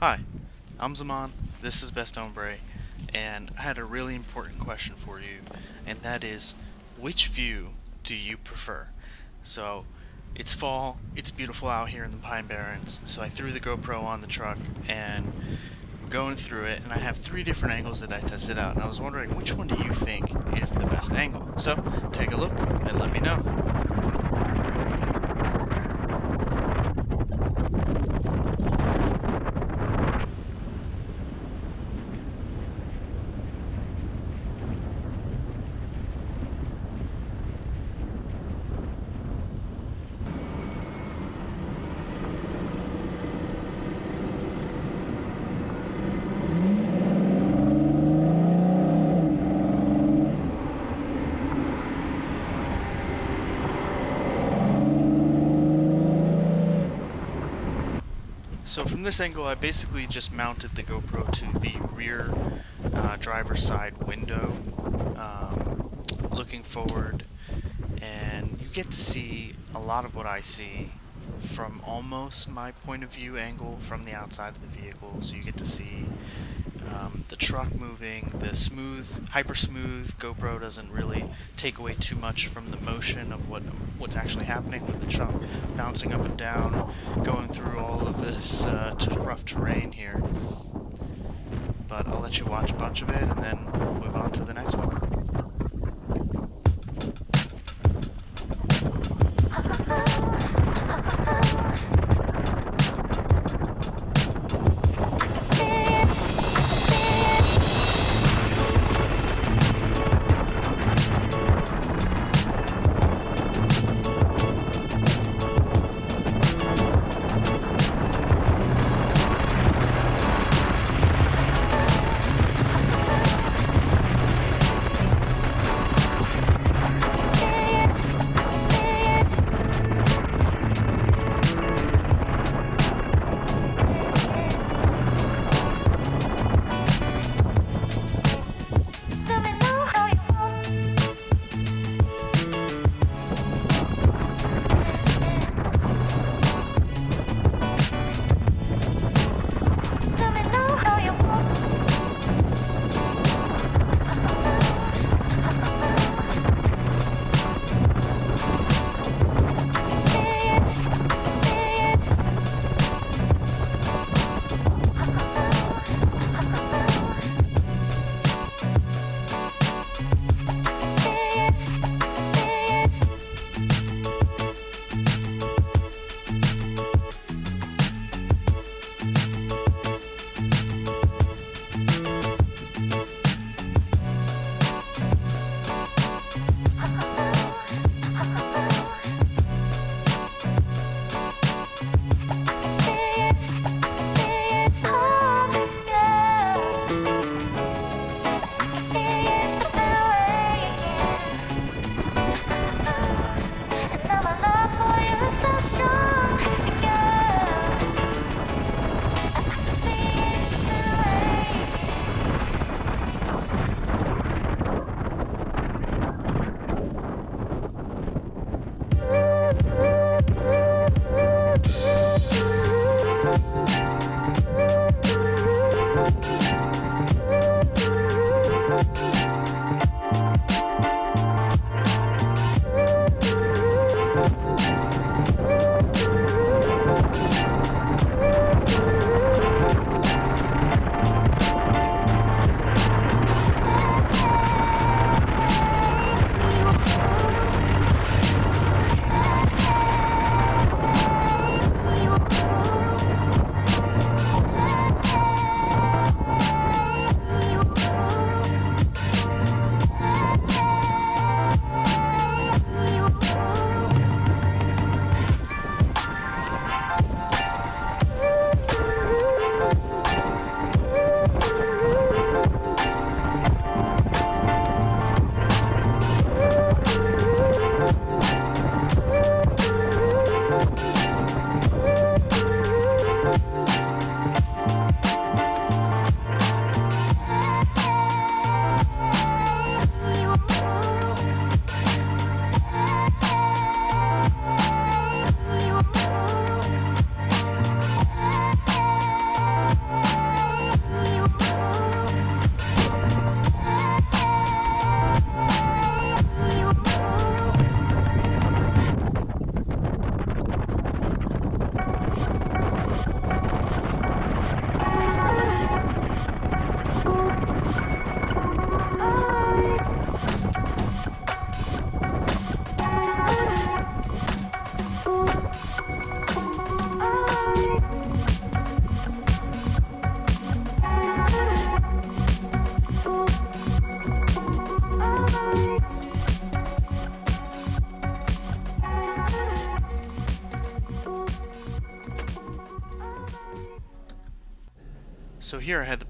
Hi, I'm Zaman, this is Best Hombre, and I had a really important question for you, and that is, which view do you prefer? So, it's fall, it's beautiful out here in the Pine Barrens, so I threw the GoPro on the truck, and I'm going through it, and I have three different angles that I tested out, and I was wondering, which one do you think is the best angle? So, take a look, and let me know. This angle, I basically just mounted the GoPro to the rear uh, driver's side window, um, looking forward, and you get to see a lot of what I see from almost my point of view angle from the outside of the vehicle. So you get to see um, the truck moving, the smooth, hyper smooth GoPro doesn't really take away too much from the motion of what what's actually happening with the truck bouncing up and down, going through all of this uh, rough terrain here. But I'll let you watch a bunch of it and then we'll move on to the next one.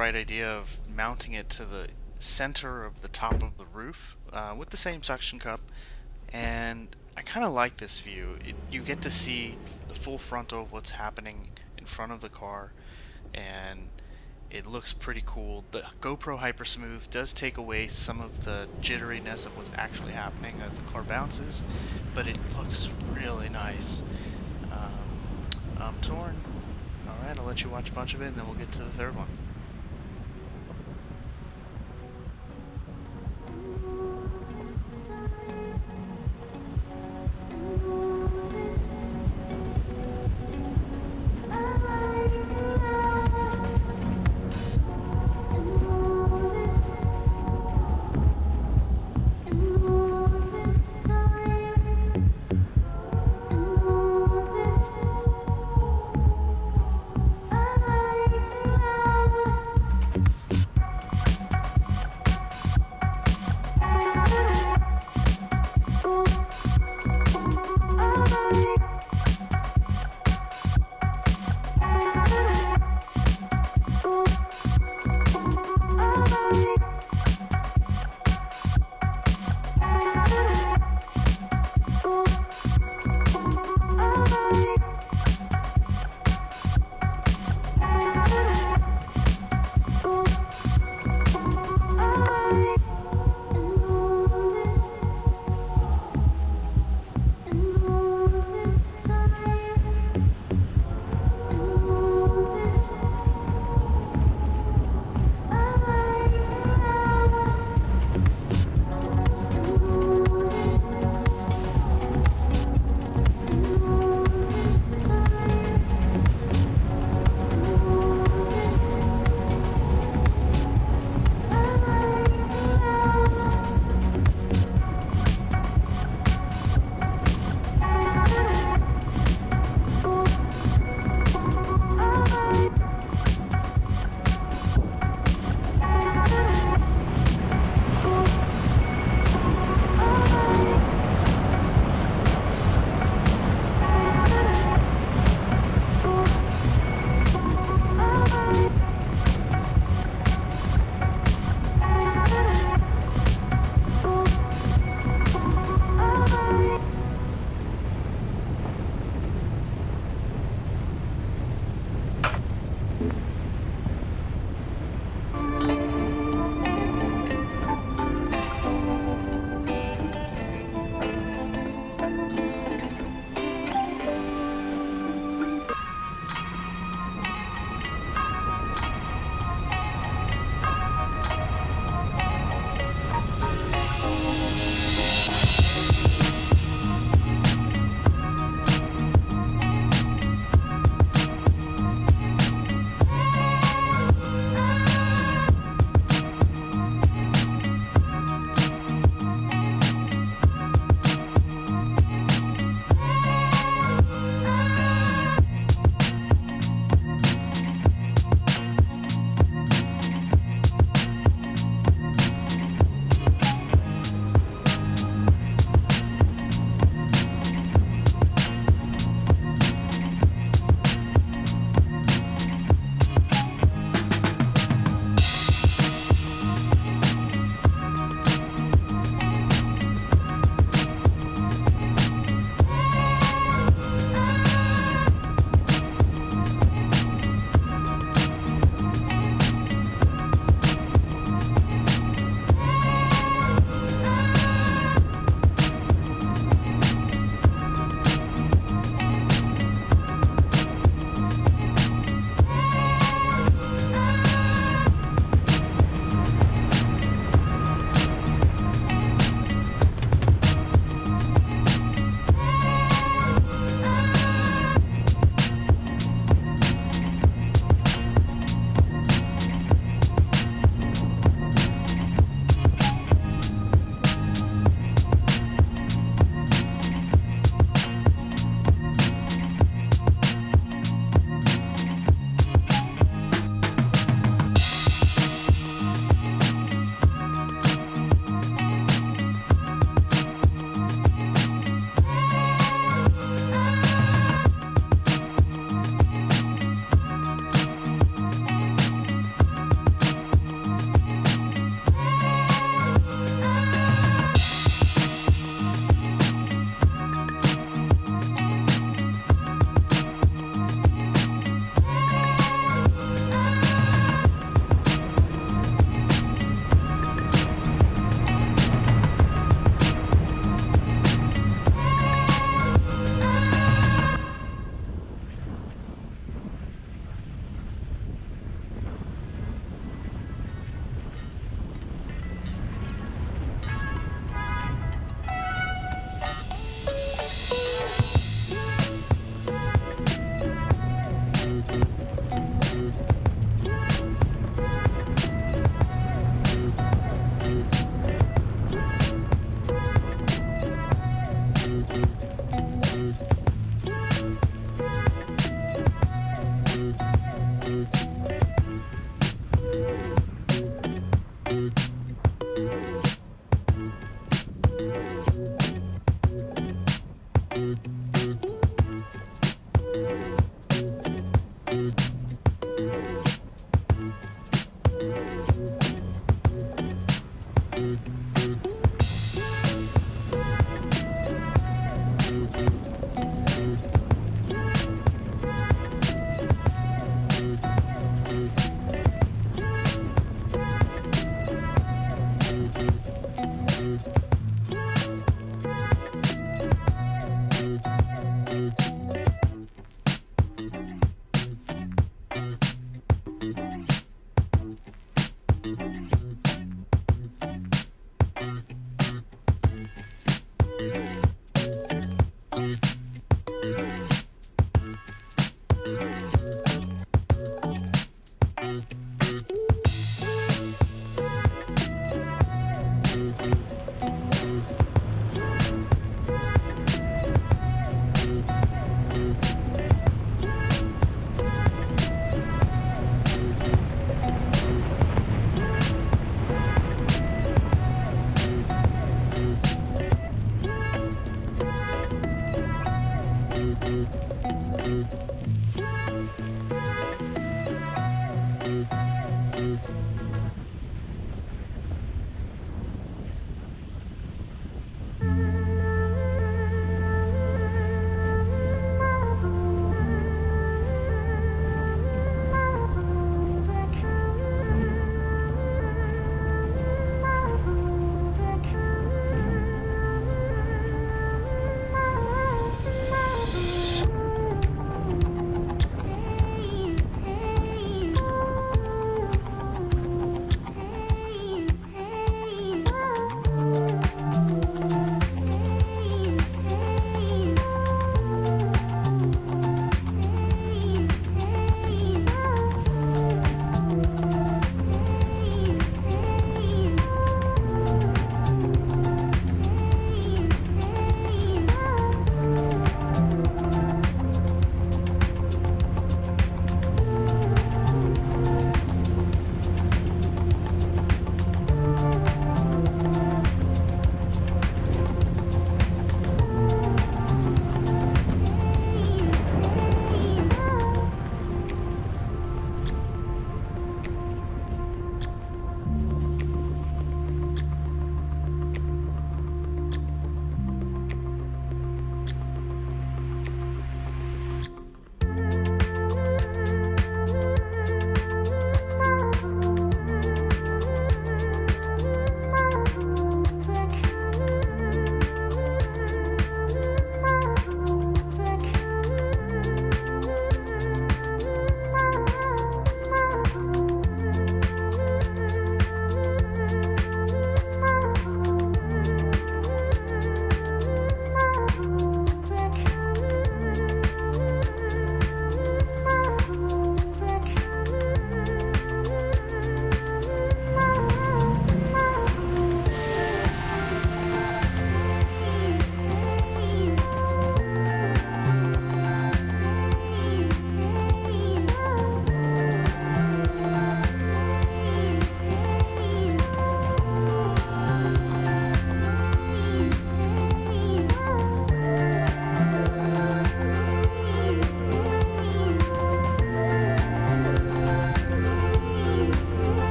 Bright idea of mounting it to the center of the top of the roof uh, with the same suction cup and I kind of like this view. It, you get to see the full frontal of what's happening in front of the car and it looks pretty cool. The GoPro Hypersmooth does take away some of the jitteriness of what's actually happening as the car bounces, but it looks really nice. Um, I'm torn. Alright, I'll let you watch a bunch of it and then we'll get to the third one.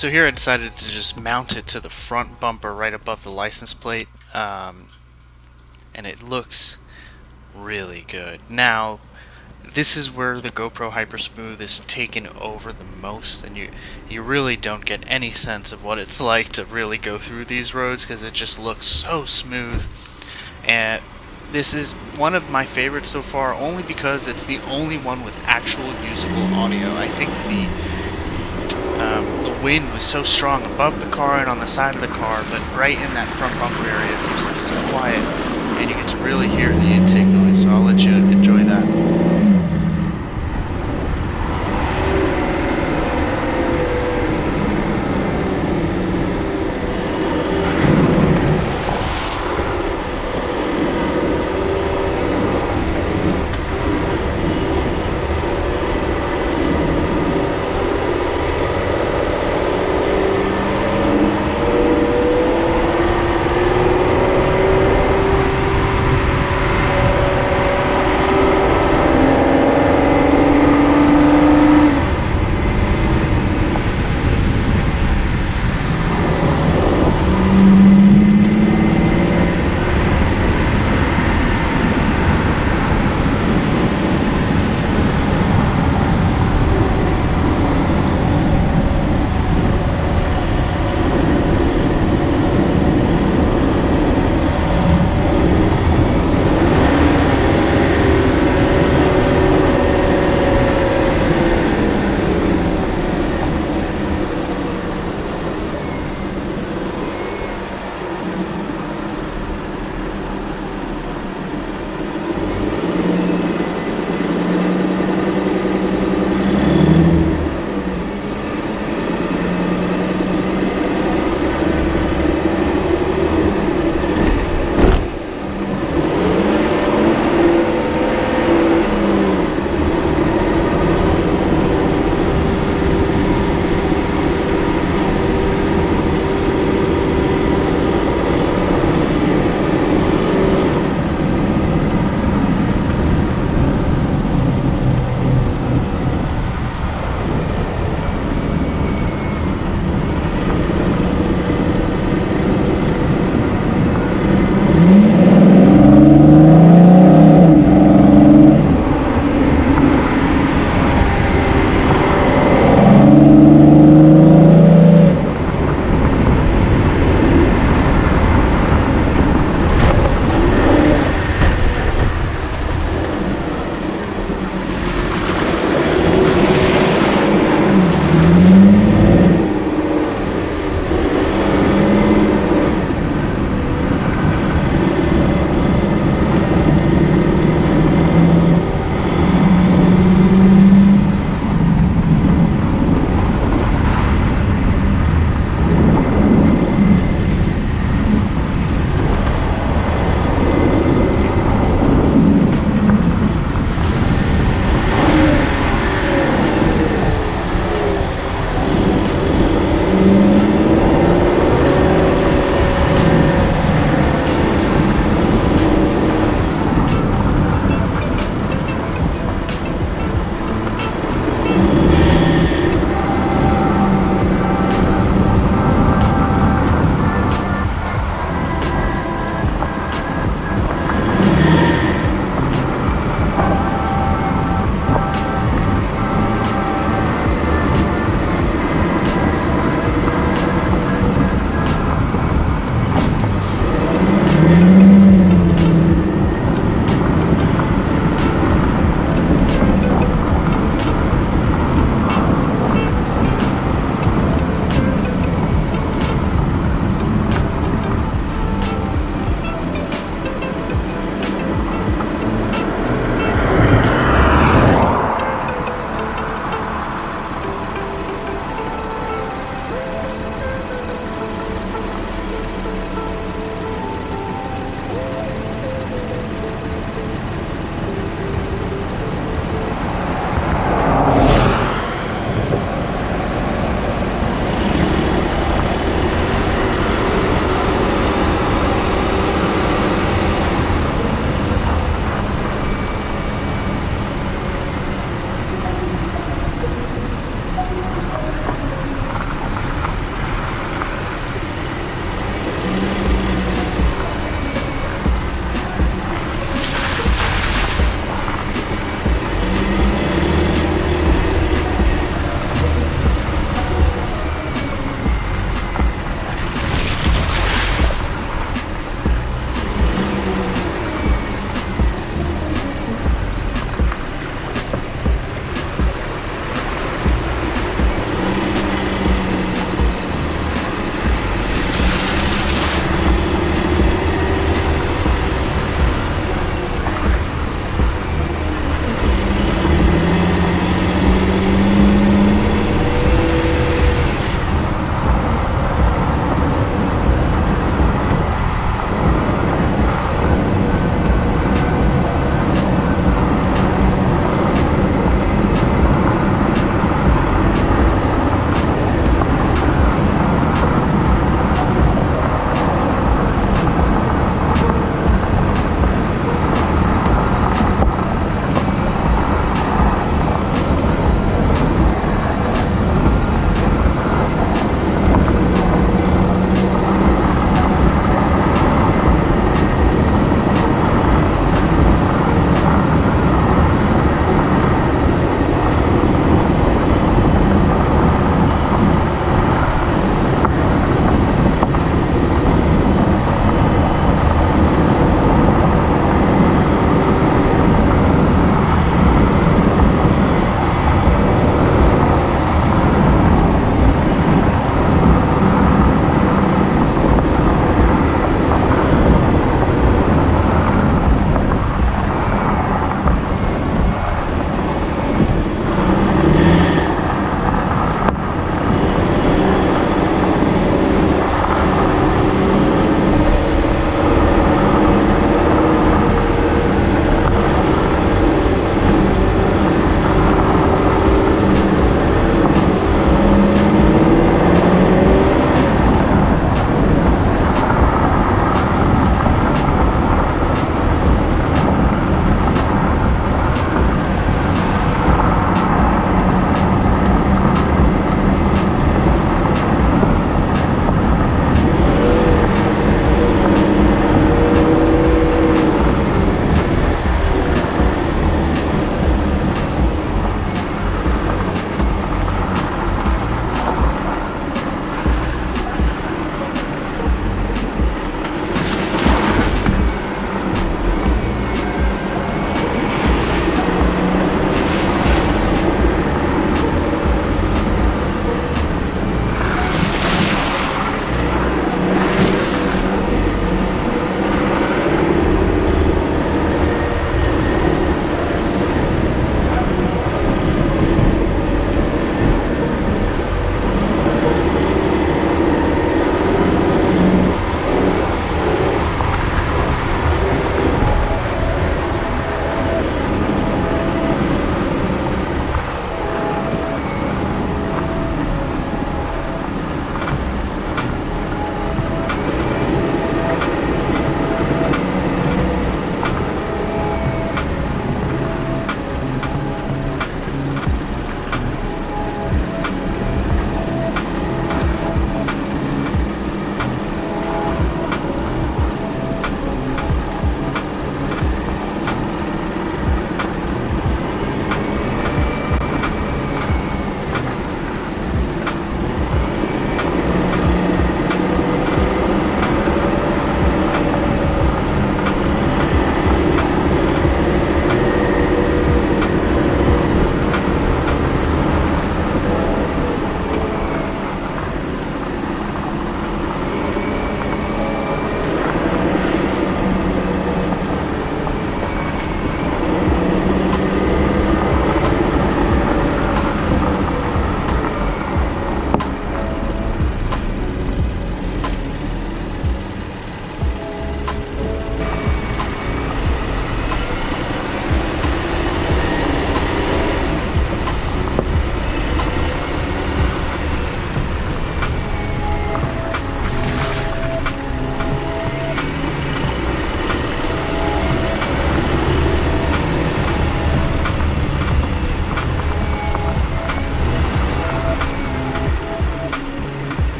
So here I decided to just mount it to the front bumper right above the license plate. Um, and it looks really good. Now, this is where the GoPro Hypersmooth is taken over the most, and you you really don't get any sense of what it's like to really go through these roads because it just looks so smooth. And this is one of my favorites so far, only because it's the only one with actual usable audio. I think the um, wind was so strong above the car and on the side of the car, but right in that front bumper area, it seems to be so quiet, and you get to really hear the intake noise. So I'll let you enjoy that.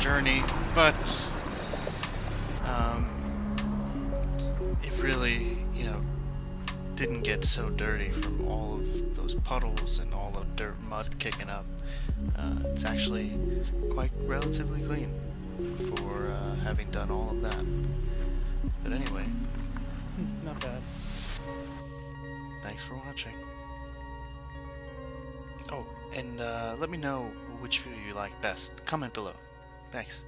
Journey, but um, it really, you know, didn't get so dirty from all of those puddles and all the dirt and mud kicking up. Uh, it's actually quite relatively clean for uh, having done all of that. But anyway, Not bad. thanks for watching. Oh, and uh, let me know which view you like best. Comment below. Thanks.